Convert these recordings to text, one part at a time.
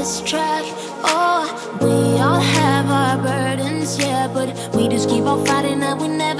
this track. Oh, we all have our burdens, yeah, but we just keep on fighting that we never.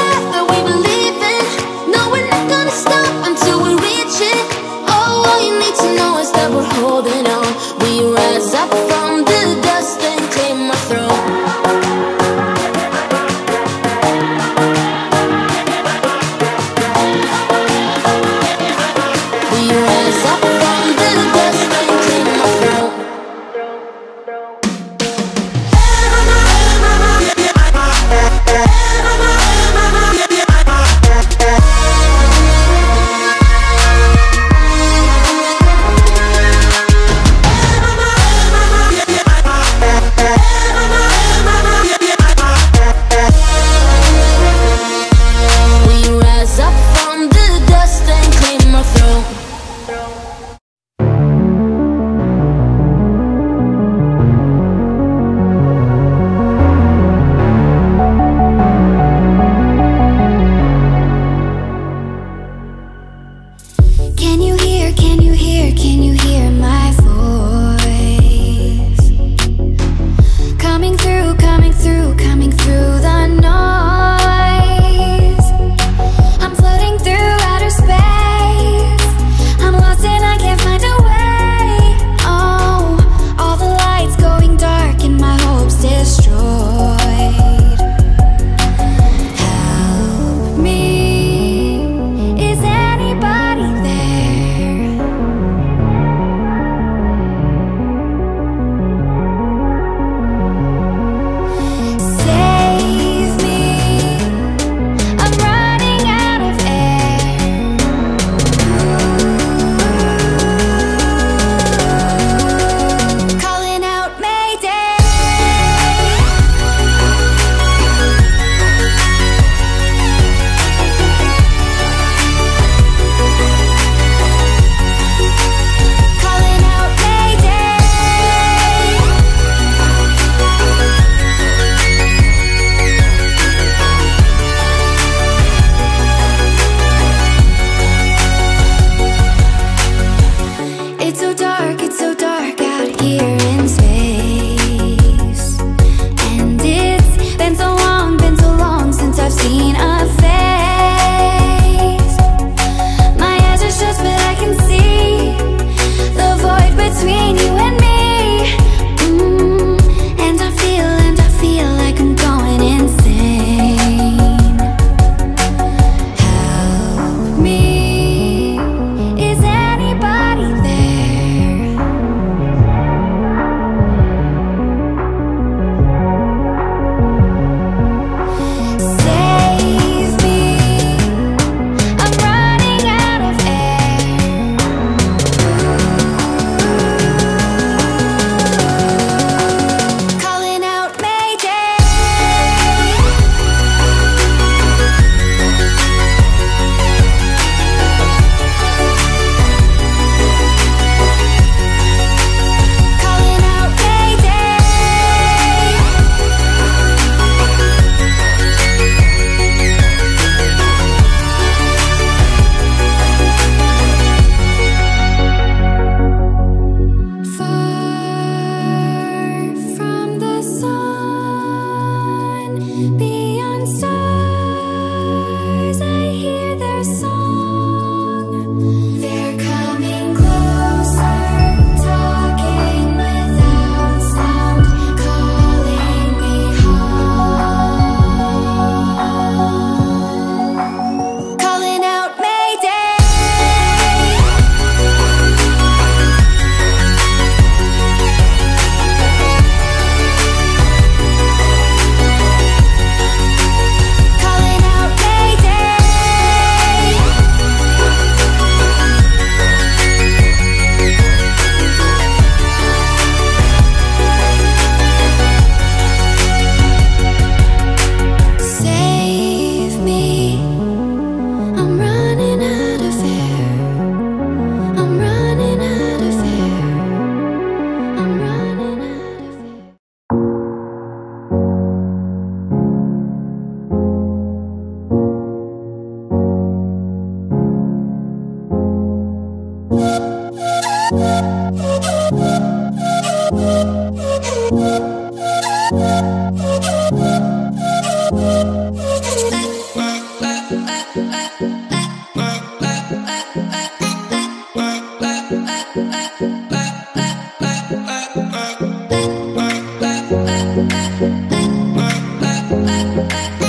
Thank you.